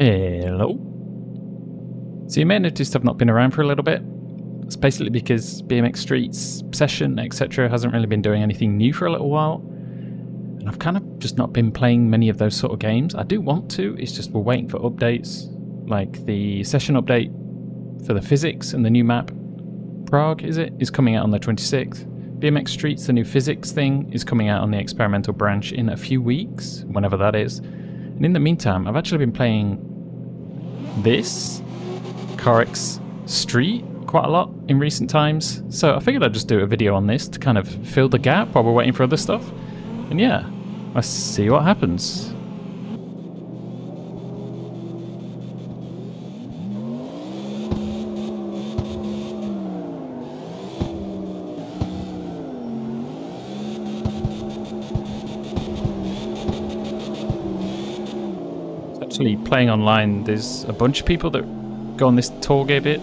Hello. So you may have not been around for a little bit. It's basically because BMX Streets, Session, etc. hasn't really been doing anything new for a little while. And I've kind of just not been playing many of those sort of games. I do want to, it's just we're waiting for updates. Like the Session update for the physics and the new map, Prague, is it? Is coming out on the 26th. BMX Streets, the new physics thing, is coming out on the experimental branch in a few weeks, whenever that is. And in the meantime, I've actually been playing this, CarX Street, quite a lot in recent times. So I figured I'd just do a video on this to kind of fill the gap while we're waiting for other stuff. And yeah, let's see what happens. Playing online, there's a bunch of people that go on this Touge bit.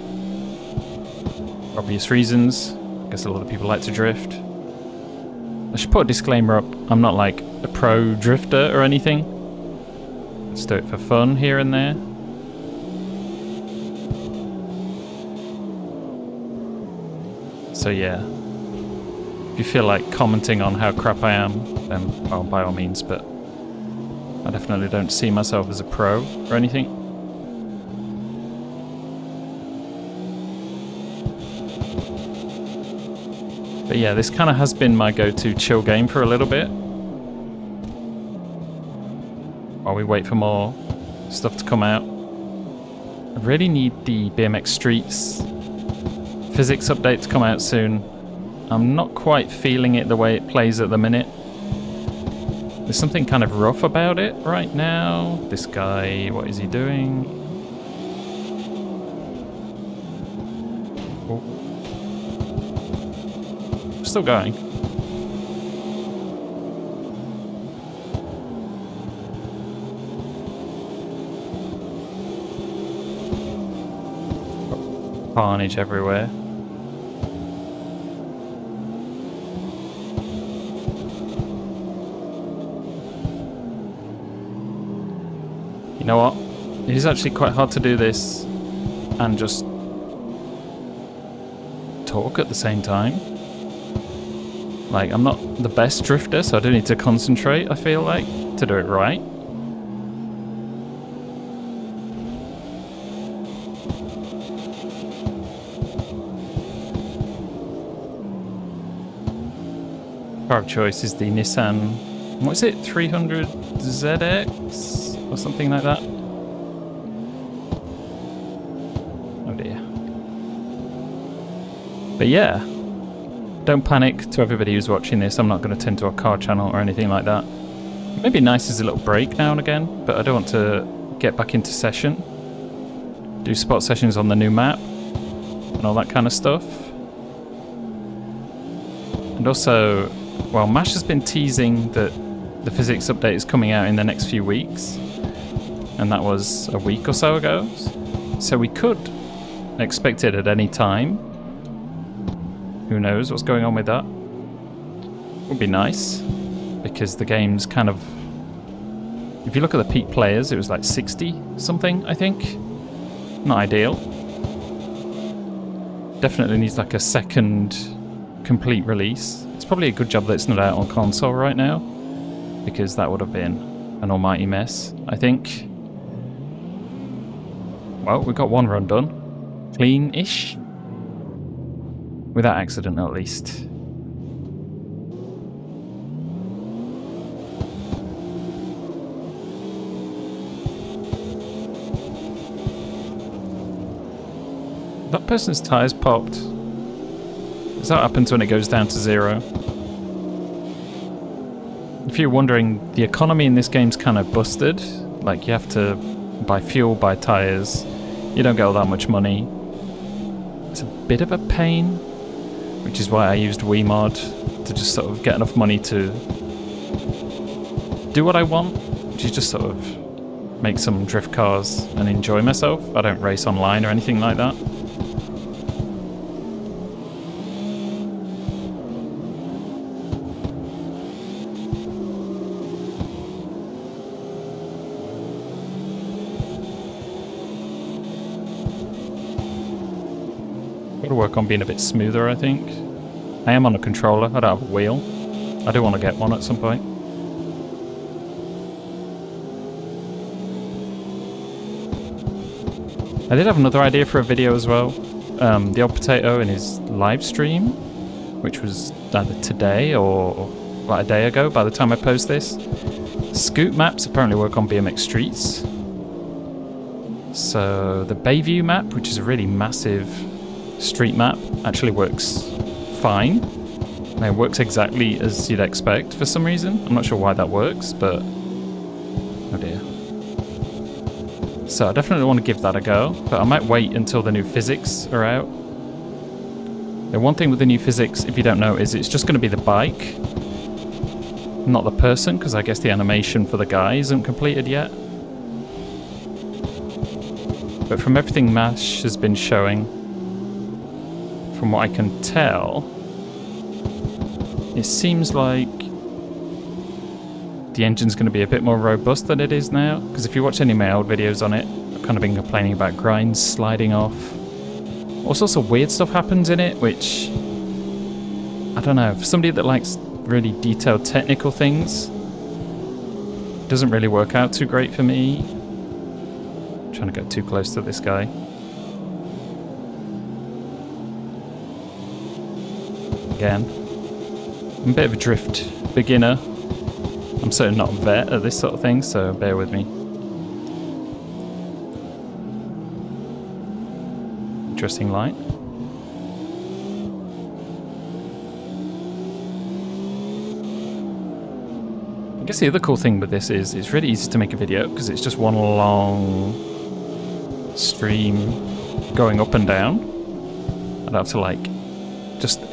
For obvious reasons. I guess a lot of people like to drift. I should put a disclaimer up. I'm not like a pro drifter or anything. Just do it for fun here and there. So yeah. If you feel like commenting on how crap I am, then well, by all means, but I definitely don't see myself as a pro or anything. But yeah, this kind of has been my go-to chill game for a little bit. While we wait for more stuff to come out. I really need the BMX Streets physics update to come out soon. I'm not quite feeling it the way it plays at the minute. There's something kind of rough about it right now. This guy, what is he doing? Oh. Still going. Carnage everywhere. Know what? It is actually quite hard to do this and just talk at the same time. Like, I'm not the best drifter, so I do need to concentrate, I feel like, to do it right. Car of choice is the Nissan, what is it, 300 ZX? Or something like that. Oh dear. But yeah, don't panic to everybody who's watching this. I'm not going to turn to a car channel or anything like that. Maybe nice as a little break now and again, but I don't want to get back into session. Do spot sessions on the new map and all that kind of stuff. And also, well, Mash has been teasing that the physics update is coming out in the next few weeks, and that was a week or so ago. So we could expect it at any time. Who knows what's going on with that? Would be nice, because the game's kind of. If you look at the peak players, it was like 60 something, I think. Not ideal. Definitely needs like a second complete release. It's probably a good job that it's not out on console right now, because that would have been an almighty mess, I think. Well, we got one run done. Clean-ish. Without accident, at least. That person's tyres popped. Does that happens when it goes down to zero? If you're wondering, the economy in this game's kind of busted. Like, you have to buy fuel, buy tyres. You don't get all that much money. It's a bit of a pain, which is why I used WeMod to just sort of get enough money to do what I want, which is just sort of make some drift cars and enjoy myself. I don't race online or anything like that. Got to work on being a bit smoother, I think. I am on a controller. I don't have a wheel. I do want to get one at some point. I did have another idea for a video as well. Um, the old potato in his live stream, which was either today or like a day ago by the time I post this. Scoot maps apparently work on BMX streets. So the Bayview map, which is a really massive street map, actually works fine. And it works exactly as you'd expect for some reason. I'm not sure why that works, but oh dear. So I definitely want to give that a go, but I might wait until the new physics are out. The one thing with the new physics, if you don't know, is it's just going to be the bike, not the person, because I guess the animation for the guy isn't completed yet. But from everything MASH has been showing, from what I can tell, it seems like the engine's going to be a bit more robust than it is now. Because if you watch any of my old videos on it, I've kind of been complaining about grinds sliding off. All sorts of weird stuff happens in it, which... I don't know, for somebody that likes really detailed technical things, doesn't really work out too great for me. I'm trying to get too close to this guy. Again. I'm a bit of a drift beginner, I'm certainly not a vet at this sort of thing, so bear with me. Interesting light. I guess the other cool thing with this is it's really easy to make a video because it's just one long stream going up and down. I'd have to like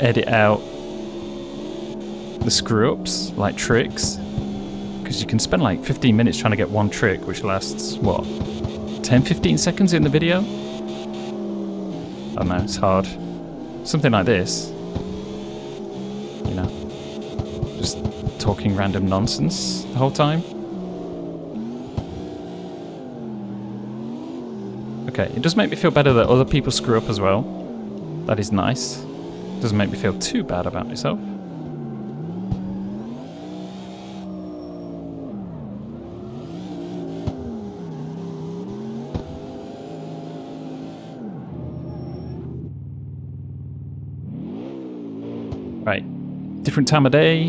edit out the screw ups, like tricks, because you can spend like 15 minutes trying to get one trick, which lasts, what, 10, 15 seconds in the video? I don't know, it's hard. Something like this, you know, just talking random nonsense the whole time. Okay, it does make me feel better that other people screw up as well. That is nice. Doesn't make me feel too bad about myself. Right, different time of day,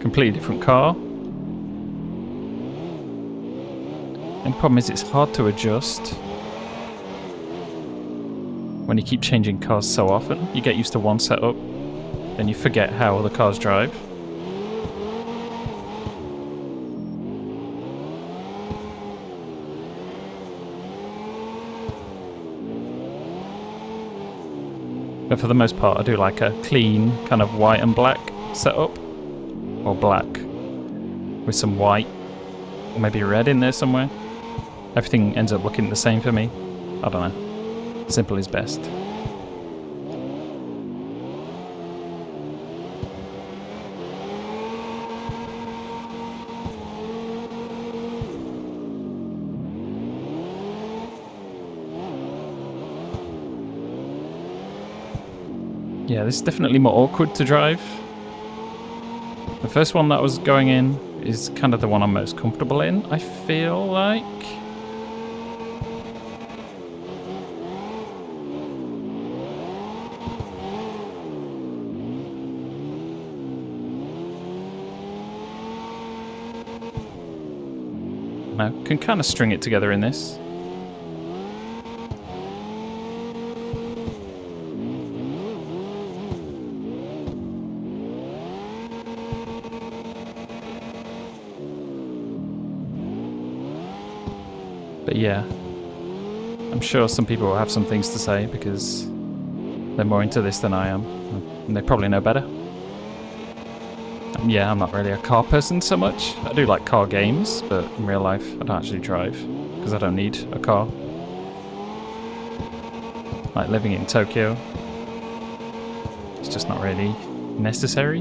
completely different car. And problem is it's hard to adjust when you keep changing cars so often. You get used to one setup, then you forget how other cars drive. But for the most part, I do like a clean kind of white and black setup. Or black. With some white. Or maybe red in there somewhere. Everything ends up looking the same for me. I don't know. Simple is best. Yeah, this is definitely more awkward to drive. The first one that was going in is kind of the one I'm most comfortable in, I feel like. I can kind of string it together in this. But yeah, I'm sure some people will have some things to say because they're more into this than I am, and they probably know better. Yeah, I'm not really a car person so much. I do like car games, but in real life, I don't actually drive because I don't need a car. Like living in Tokyo, it's just not really necessary.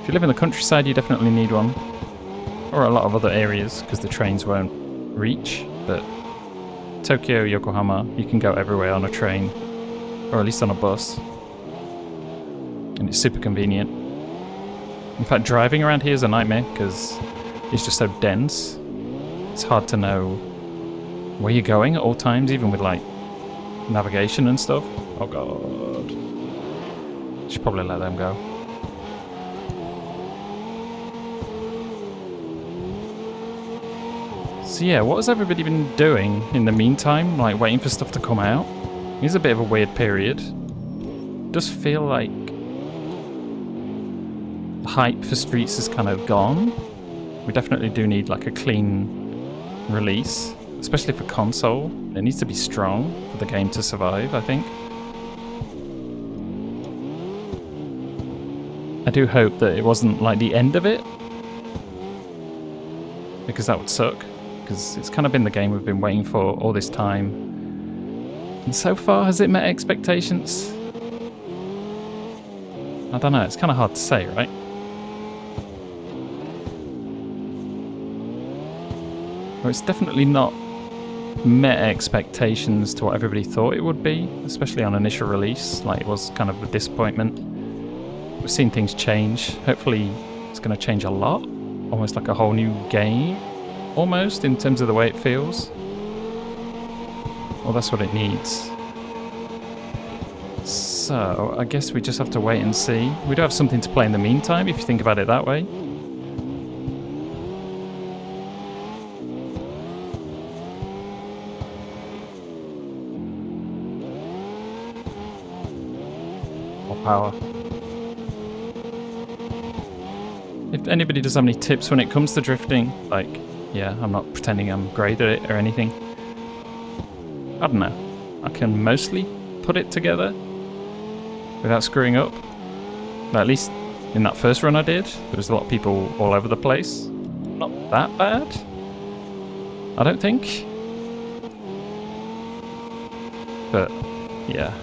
If you live in the countryside, you definitely need one or a lot of other areas because the trains won't reach, but Tokyo, Yokohama, you can go everywhere on a train, or at least on a bus. And it's super convenient. In fact, driving around here is a nightmare because it's just so dense. It's hard to know where you're going at all times, even with like navigation and stuff. Oh god. Should probably let them go. So yeah, what has everybody been doing in the meantime? Like waiting for stuff to come out? It's a bit of a weird period. It does feel like hype for Streets is kind of gone. We definitely do need like a clean release, especially for console. It needs to be strong for the game to survive, I think. I do hope that it wasn't like the end of it. Because that would suck. Because it's kind of been the game we've been waiting for all this time. And so far, has it met expectations? I don't know, it's kind of hard to say, right? Well, it's definitely not met expectations to what everybody thought it would be, especially on initial release. Like, it was kind of a disappointment. We've seen things change. Hopefully, it's going to change a lot. Almost like a whole new game, almost, in terms of the way it feels. Well, that's what it needs. So, I guess we just have to wait and see. We do have something to play in the meantime, if you think about it that way. Power. If anybody does have any tips when it comes to drifting, like, yeah, I'm not pretending I'm great at it or anything. I don't know. I can mostly put it together without screwing up. At least in that first run I did, there was a lot of people all over the place. Not that bad, I don't think. But, yeah.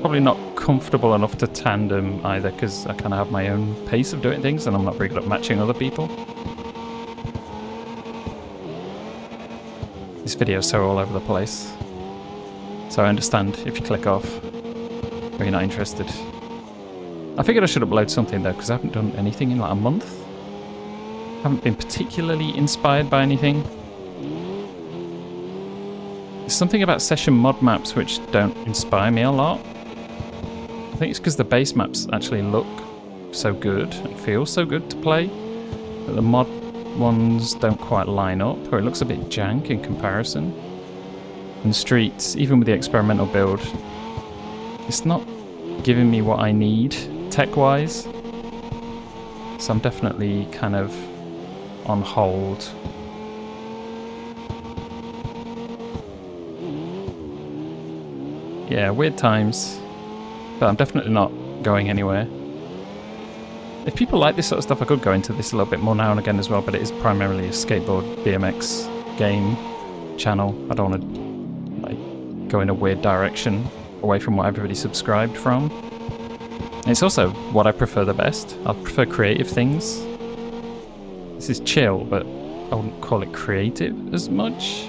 Probably not comfortable enough to tandem either, because I kind of have my own pace of doing things, and I'm not very good at matching other people. This video is so all over the place. So I understand if you click off, or you're not interested. I figured I should upload something though, because I haven't done anything in like a month. Haven't been particularly inspired by anything. There's something about session mod maps which don't inspire me a lot. I think it's because the base maps actually look so good and feel so good to play, but the mod ones don't quite line up, or it looks a bit jank in comparison. And Streets, even with the experimental build, it's not giving me what I need tech-wise. So I'm definitely kind of on hold. Yeah, weird times. But I'm definitely not going anywhere. If people like this sort of stuff, I could go into this a little bit more now and again as well, but it is primarily a skateboard BMX game channel. I don't want to like go in a weird direction away from what everybody subscribed from. It's also what I prefer the best. I prefer creative things. This is chill, but I wouldn't call it creative as much.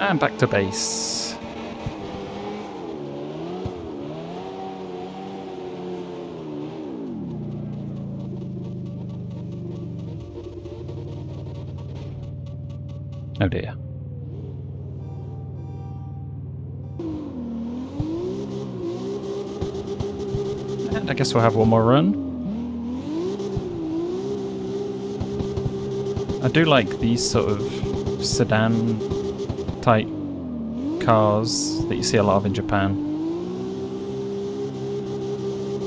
And back to base. Oh dear. And I guess we'll have one more run. I do like these sort of sedan type cars that you see a lot of in Japan.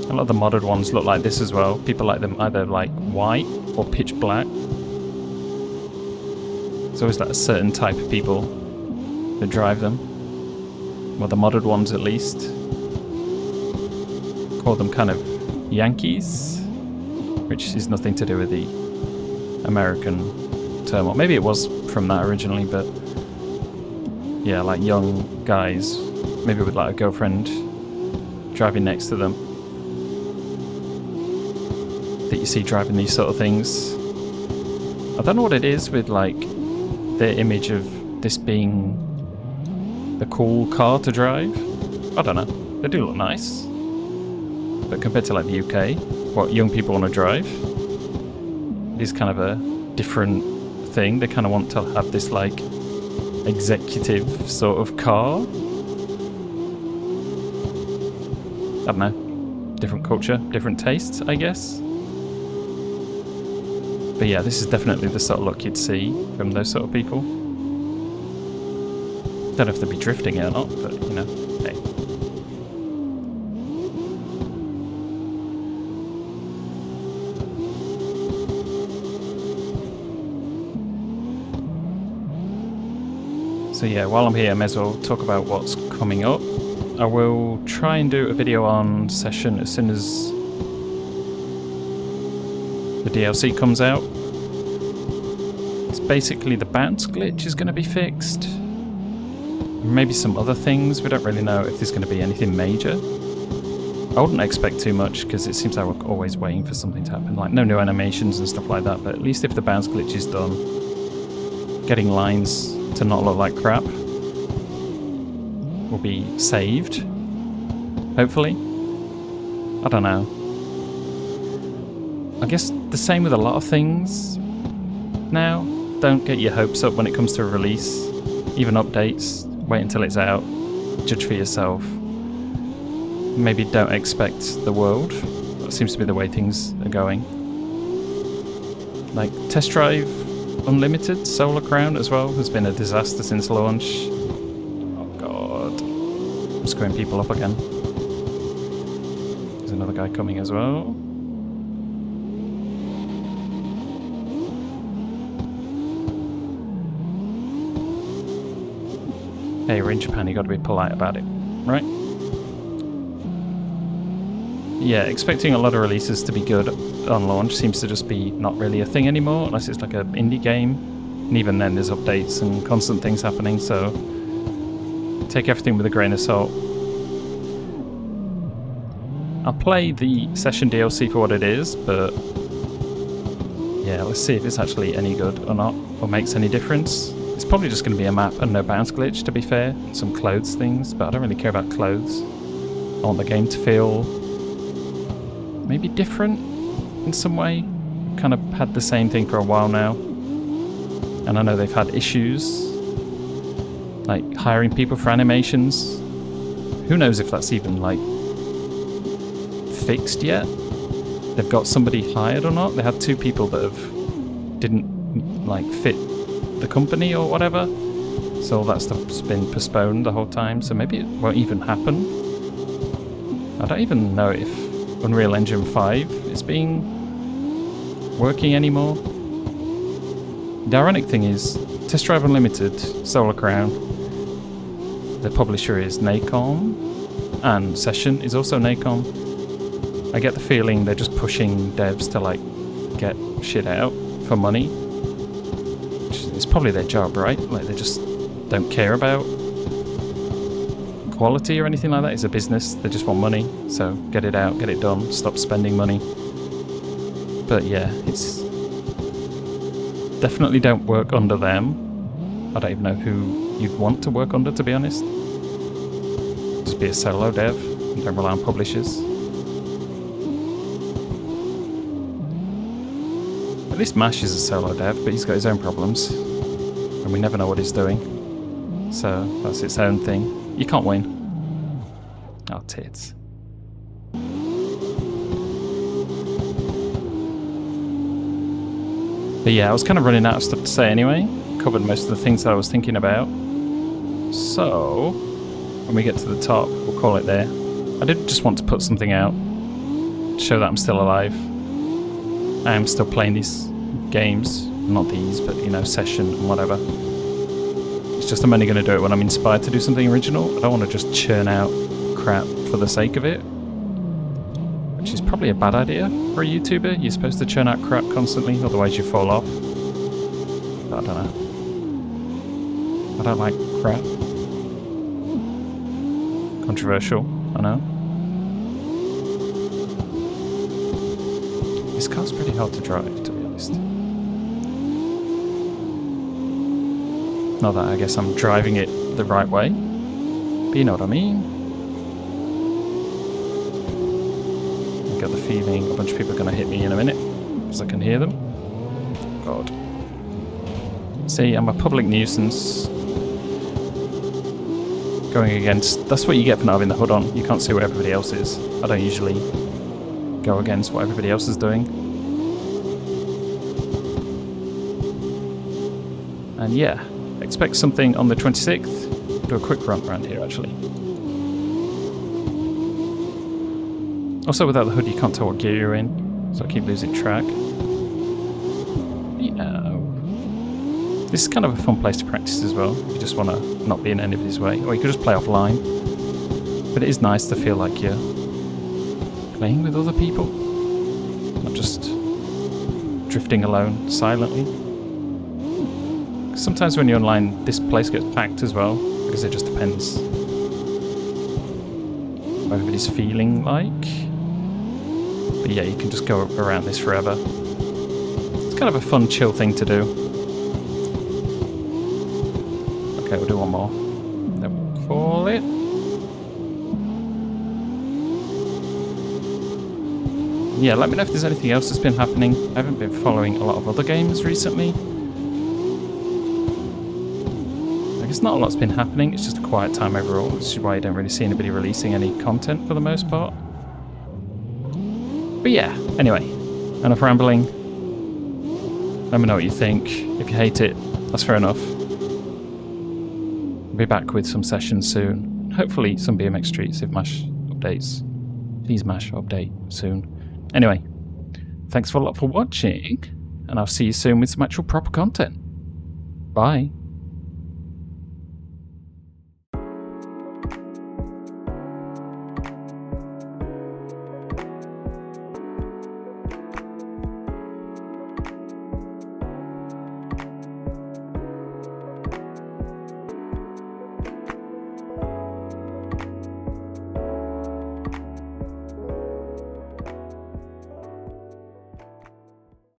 A lot of the modded ones look like this as well. People like them either like white or pitch black. There's always a certain type of people that drive them. Well, the modded ones at least. Call them kind of Yankees, which is nothing to do with the American term. Or maybe it was from that originally, but yeah, like young guys, maybe with like a girlfriend driving next to them that you see driving these sort of things. I don't know what it is with like the image of this being the cool car to drive. I don't know. They do look nice. But compared to like the UK, what young people want to drive, is kind of a different thing. They kind of want to have this like executive sort of car. I don't know. Different culture, different tastes, I guess. But yeah, this is definitely the sort of look you'd see from those sort of people. Don't know if they'd be drifting it or not, but you know, hey. So yeah, while I'm here, I may as well talk about what's coming up. I will try and do a video on Session as soon as the DLC comes out. It's basically the bounce glitch is going to be fixed. Maybe some other things. We don't really know if there's going to be anything major. I wouldn't expect too much because it seems like we're always waiting for something to happen. Like no new animations and stuff like that. But at least if the bounce glitch is done, getting lines to not look like crap will be saved. Hopefully. I don't know. I guess the same with a lot of things now. Don't get your hopes up when it comes to a release. Even updates, wait until it's out. Judge for yourself. Maybe don't expect the world. That seems to be the way things are going. Like, Test Drive Unlimited Solar Crown as well has been a disaster since launch. Oh god. I'm screwing people up again. There's another guy coming as well. Hey, we're in Japan, you gotta be polite about it, right? Yeah, expecting a lot of releases to be good on launch seems to just be not really a thing anymore, unless it's like an indie game. And even then, there's updates and constant things happening, so take everything with a grain of salt. I'll play the session DLC for what it is, but yeah, let's see if it's actually any good or not, or makes any difference. It's probably just going to be a map and no bounce glitch, to be fair. Some clothes things, but I don't really care about clothes. I want the game to feel maybe different in some way. Kind of had the same thing for a while now. And I know they've had issues, like hiring people for animations. Who knows if that's even like fixed yet? They've got somebody hired or not. They had two people that have didn't like fit the company or whatever. So all that stuff's been postponed the whole time, so maybe it won't even happen. I don't even know if Unreal Engine 5 is being working anymore. The ironic thing is, Test Drive Unlimited, Solar Crown, the publisher is Nacon, and Session is also Nacon. I get the feeling they're just pushing devs to like get shit out for money it's probably their job, right? Like they just don't care about quality or anything like that. It's a business. They just want money. So get it out, get it done, stop spending money. But yeah, it's definitely don't work under them. I don't even know who you'd want to work under, to be honest. Just be a solo dev. Don't rely on publishers. At least Mash is a solo dev, but he's got his own problems and we never know what he's doing. So that's its own thing. You can't win. Tits. But yeah, I was kind of running out of stuff to say anyway. Covered most of the things that I was thinking about. So, when we get to the top, we'll call it there. I did just want to put something out to show that I'm still alive. I am still playing these games Not these, but you know, session and whatever. It's just I'm only going to do it when I'm inspired to do something original. I don't want to just churn out crap for the sake of it. Which is probably a bad idea for a YouTuber. You're supposed to churn out crap constantly, otherwise you fall off. But I don't know. I don't like crap. Controversial, I know. This car's pretty hard to drive, to be honest. Not that I guess I'm driving it the right way, but you know what I mean. I get the feeling a bunch of people are going to hit me in a minute, because I can hear them. God. See, I'm a public nuisance. Going against... That's what you get for not having the hood on. You can't see where everybody else is. I don't usually go against what everybody else is doing. And yeah, expect something on the 26th. Do a quick run around here, actually. Also, without the hood, you can't tell what gear you're in, so I keep losing track. Yeah. This is kind of a fun place to practice as well, you just want to not be in anybody's way. Or you could just play offline. But it is nice to feel like you're playing with other people, not just drifting alone silently sometimes when you're online, this place gets packed as well, because it just depends what everybody's feeling like. But yeah, you can just go around this forever. It's kind of a fun, chill thing to do. Okay, we'll do one more. Then we'll call it. Yeah, let me know if there's anything else that's been happening. I haven't been following a lot of other games recently. I guess not a lot's been happening, it's just a quiet time overall, which is why you don't really see anybody releasing any content for the most part. But yeah, anyway, enough rambling. Let me know what you think. If you hate it, that's fair enough. I'll be back with some sessions soon. Hopefully some BMX Streets if Mash updates. Please Mash update soon. Anyway, thanks for a lot for watching, and I'll see you soon with some actual proper content. Bye.